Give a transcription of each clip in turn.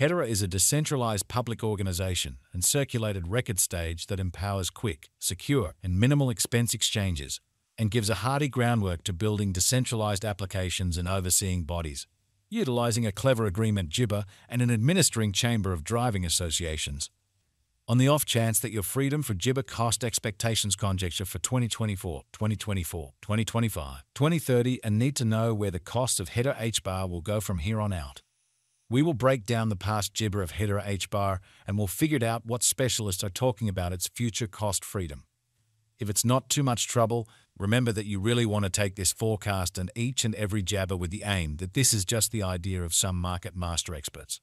Hedera is a decentralized public organization and circulated record stage that empowers quick, secure, and minimal expense exchanges and gives a hearty groundwork to building decentralized applications and overseeing bodies, utilizing a clever agreement Jibber and an administering chamber of driving associations. On the off chance that your freedom for Jibber cost expectations conjecture for 2024, 2024, 2025, 2030 and need to know where the cost of Hedera H bar will go from here on out. We will break down the past Jibber of Hedera H bar and we'll figure out what specialists are talking about its future cost freedom. If it's not too much trouble, remember that you really want to take this forecast and each and every jabber with the aim that this is just the idea of some market master experts.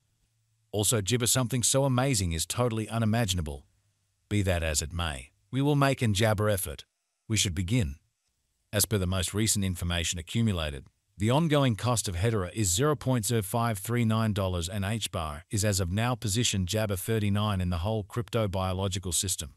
Also, jibber something so amazing is totally unimaginable. Be that as it may, we will make an jabber effort. We should begin. As per the most recent information accumulated, the ongoing cost of Hedera is $0.0539 and H-bar is as of now positioned Jabber 39 in the whole crypto biological system.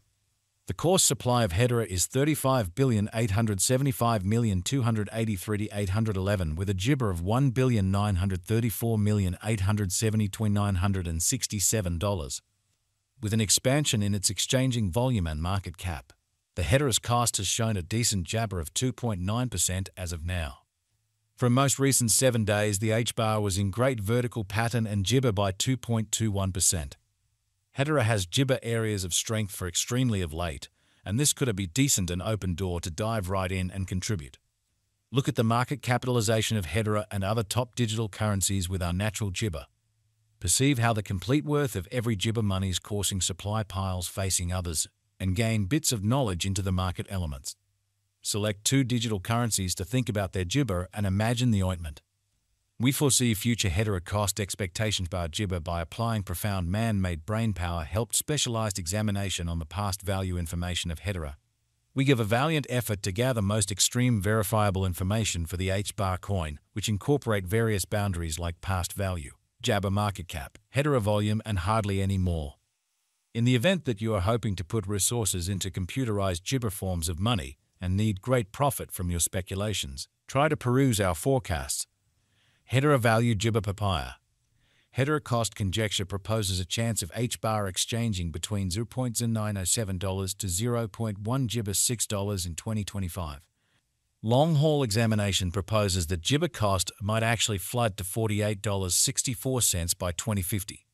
The course supply of Hedera is 35,875,283,811 with a gibber of $1,934,870,967 with an expansion in its exchanging volume and market cap. The Hedera's cost has shown a decent jabber of 2.9% as of now. For most recent seven days, the H-bar was in great vertical pattern and gibber by 2.21%. Hedera has gibber areas of strength for extremely of late, and this could be decent an open door to dive right in and contribute. Look at the market capitalization of Hedera and other top digital currencies with our natural gibber. Perceive how the complete worth of every gibber money is coursing supply piles facing others, and gain bits of knowledge into the market elements. Select two digital currencies to think about their jibber and imagine the ointment. We foresee future Hedera cost expectations by Jibber by applying profound man-made brain power helped specialized examination on the past value information of Hedera. We give a valiant effort to gather most extreme verifiable information for the H-bar coin, which incorporate various boundaries like past value, Jabber market cap, Hedera volume, and hardly any more. In the event that you are hoping to put resources into computerized Jibber forms of money and need great profit from your speculations, try to peruse our forecasts Hedera value Jibber papaya. Hedera cost conjecture proposes a chance of H bar exchanging between $0.907 to 0.1 Jibber $6 in 2025. Long haul examination proposes that Jibber cost might actually flood to $48.64 by 2050.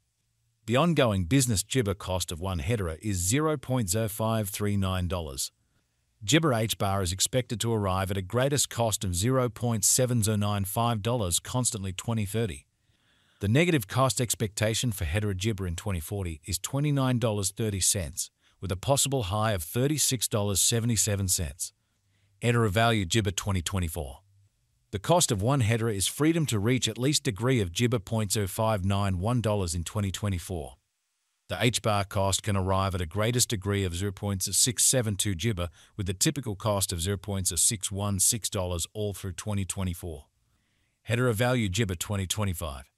The ongoing business Jibber cost of one Hedera is $0.0539. Jibber H bar is expected to arrive at a greatest cost of $0.7095 constantly 2030. The negative cost expectation for Hedera Jibber in 2040 is $29.30, with a possible high of $36.77. Hedera Value Jibber 2024 The cost of one Hedera is freedom to reach at least degree of Jibber $0.0591 in 2024. The H-bar cost can arrive at a greatest degree of 0.672 jibber with the typical cost of $0.616 all through 2024. Hedera value jibber 2025.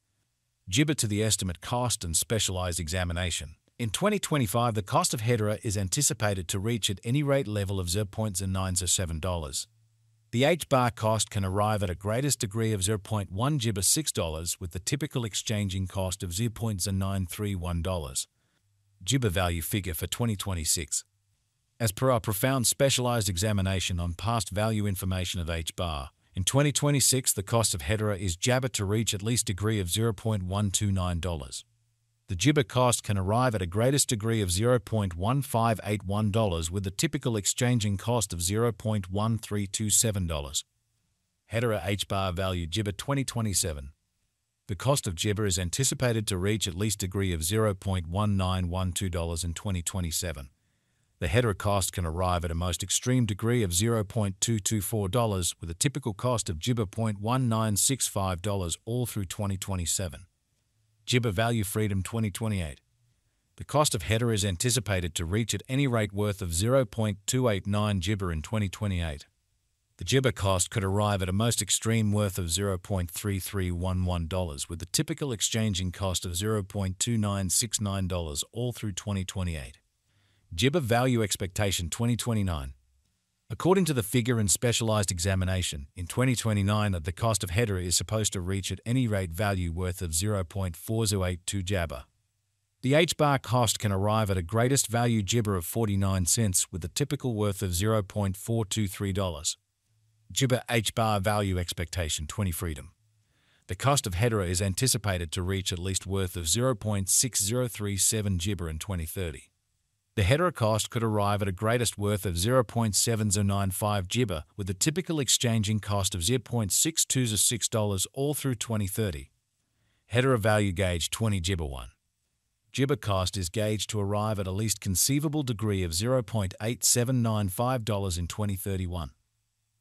Jibber to the estimate cost and specialized examination. In 2025, the cost of Hedera is anticipated to reach at any rate level of $0.907. The H-bar cost can arrive at a greatest degree of 0.1 jibber $6 with the typical exchanging cost of $0.931. Jibber value figure for 2026. As per our profound specialized examination on past value information of H-bar, in 2026 the cost of Hedera is Jabber to reach at least degree of $0.129. The Jibber cost can arrive at a greatest degree of $0.1581 with the typical exchanging cost of $0.1327. Hedera H-bar value Jibber 2027 the cost of Jibber is anticipated to reach at least degree of $0.1912 in 2027. The Hedera cost can arrive at a most extreme degree of $0.224 with a typical cost of Jibber $0.1965 all through 2027. Jibber Value Freedom 2028 The cost of Hedera is anticipated to reach at any rate worth of 0.289 Jibber in 2028. The Jibber cost could arrive at a most extreme worth of $0.3311 with the typical exchanging cost of $0.2969 all through 2028. Jibber Value Expectation 2029 According to the figure and specialized examination, in 2029 that the cost of Hedera is supposed to reach at any rate value worth of 0.4082 Jabber. The H-bar cost can arrive at a greatest value Jibber of 49 cents with a typical worth of $0.423. Jibber H-bar value expectation 20 freedom. The cost of Hedera is anticipated to reach at least worth of 0.6037 Jibber in 2030. The Hedera cost could arrive at a greatest worth of 0.7095 Jibber with a typical exchanging cost of 0.626 dollars all through 2030. Hedera value gauge 20 Jibber 1. Jibber cost is gauged to arrive at a least conceivable degree of $0.8795 in 2031.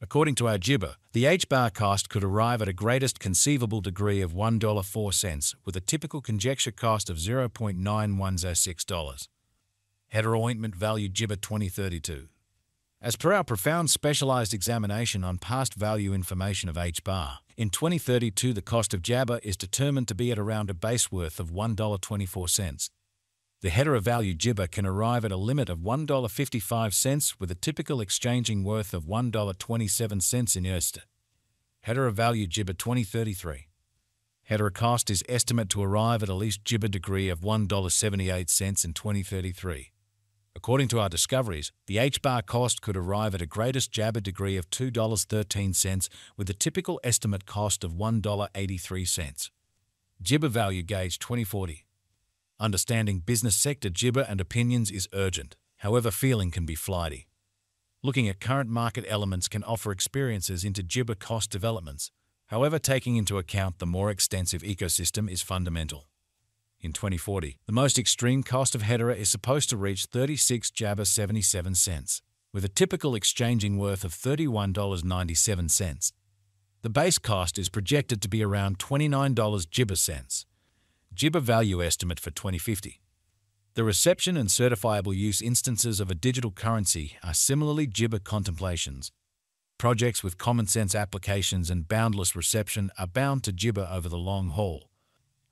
According to our Jibber, the H-bar cost could arrive at a greatest conceivable degree of $1.04 with a typical conjecture cost of $0.9106. Hedera ointment value Jibber 2032. As per our profound specialized examination on past value information of H-bar, in 2032 the cost of Jabber is determined to be at around a base worth of $1.24. The Hedera value Jibber can arrive at a limit of $1.55 with a typical exchanging worth of $1.27 in Erste. Hedera value Jibber 2033. Hedera cost is estimate to arrive at a least Jibber degree of $1.78 in 2033. According to our discoveries, the H-bar cost could arrive at a greatest Jabber degree of $2.13 with a typical estimate cost of $1.83. Jibber value gauge 2040. Understanding business sector Jibber and opinions is urgent, however feeling can be flighty. Looking at current market elements can offer experiences into Jibber cost developments, however taking into account the more extensive ecosystem is fundamental in 2040, the most extreme cost of Hedera is supposed to reach 36 Jabber 77 cents, with a typical exchanging worth of $31.97. The base cost is projected to be around $29 Jibber cents. Jibber value estimate for 2050. The reception and certifiable use instances of a digital currency are similarly Jibber contemplations. Projects with common sense applications and boundless reception are bound to Jibber over the long haul.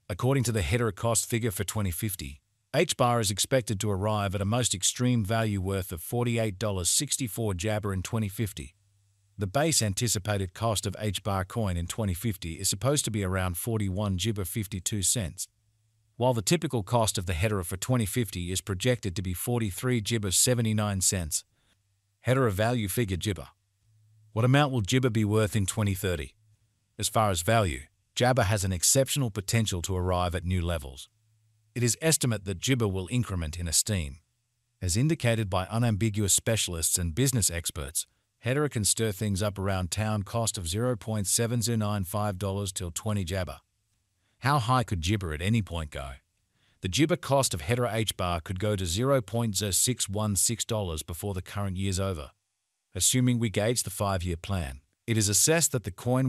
According to the Hedera cost figure for 2050, H-bar is expected to arrive at a most extreme value worth of $48.64 Jabber in 2050. The base anticipated cost of H-bar coin in 2050 is supposed to be around 41 Jibber 52 cents, while the typical cost of the Hedera for 2050 is projected to be 43 Jibber 79 cents. Hedera value figure Jibber. What amount will Jibber be worth in 2030? As far as value, Jabber has an exceptional potential to arrive at new levels. It is estimate that Jibber will increment in esteem. As indicated by unambiguous specialists and business experts, Hedera can stir things up around town cost of $0.7095 till 20 Jabber. How high could Jibber at any point go? The Jibber cost of Hedera H bar could go to $0.0616 before the current year's over. Assuming we gauge the five-year plan, it is assessed that the coin will